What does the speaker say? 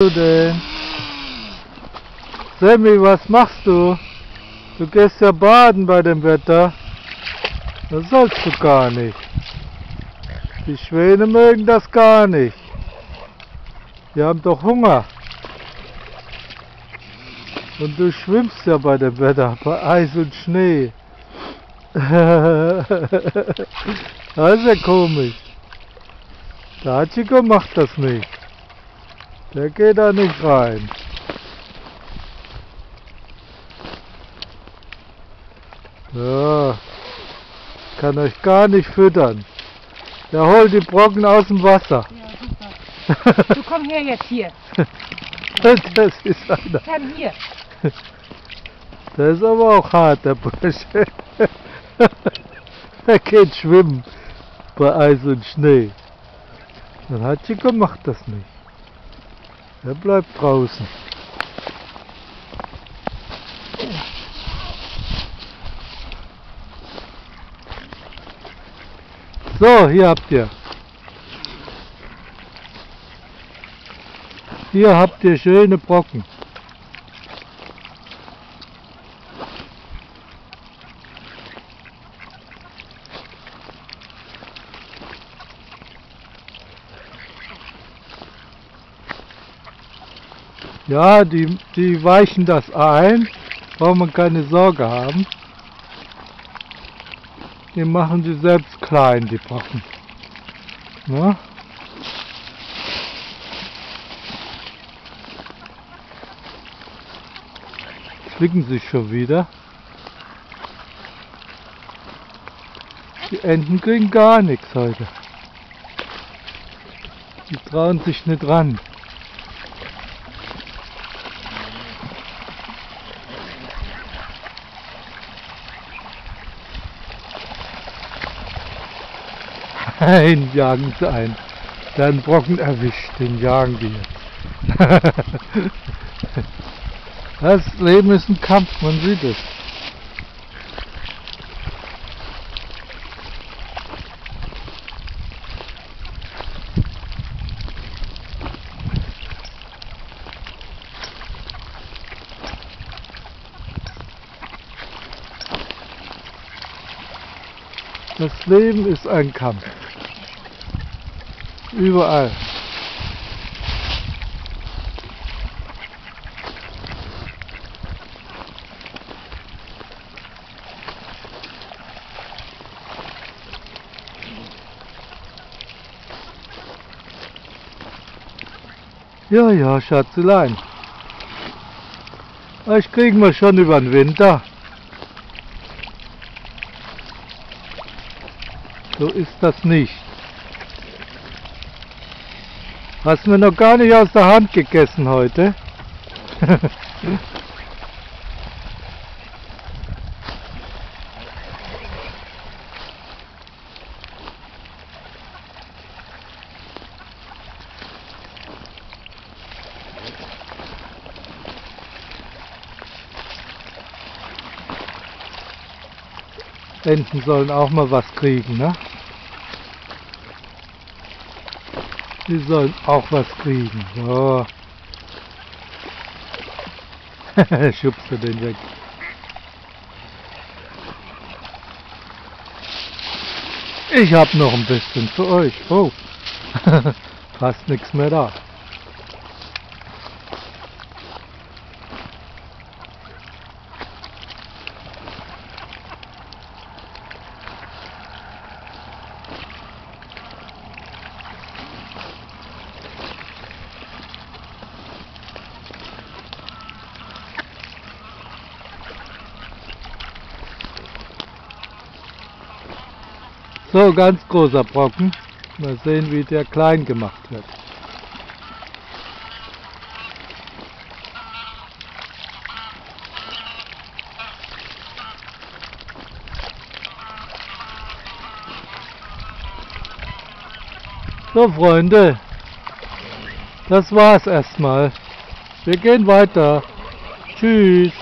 du denn? Sammy, was machst du? Du gehst ja baden bei dem Wetter. Das sollst du gar nicht. Die Schwäne mögen das gar nicht. Die haben doch Hunger. Und du schwimmst ja bei dem Wetter, bei Eis und Schnee. Das ist ja komisch. Der Hachiko macht das nicht. Der geht da nicht rein. Ja, kann euch gar nicht füttern. Der holt die Brocken aus dem Wasser. Ja, super. Du komm her jetzt hier. Das ist einer. Komm hier. Der ist aber auch hart, der Bursche. Er geht schwimmen bei Eis und Schnee. Dann hat Chico macht das nicht. Er bleibt draußen. So, hier habt ihr. Hier habt ihr schöne Brocken. Ja, die, die weichen das ein, braucht man keine Sorge haben. Die machen sie selbst klein, die Brocken. Ne? Flicken sich schon wieder. Die Enten kriegen gar nichts heute. Die trauen sich nicht ran. Nein, jagen sie ein. Einen Brocken erwischt, den jagen jetzt. Das Leben ist ein Kampf, man sieht es. Das Leben ist ein Kampf. Überall. Ja, ja, Schatzelein. Euch kriegen wir schon über den Winter. So ist das nicht. Hast mir noch gar nicht aus der Hand gegessen heute. Enten sollen auch mal was kriegen, ne? Die sollen auch was kriegen. So. Schubst du den weg. Ich hab noch ein bisschen für euch. Oh, fast nichts mehr da. So, ganz großer Brocken. Mal sehen, wie der klein gemacht wird. So, Freunde. Das war's erstmal. Wir gehen weiter. Tschüss.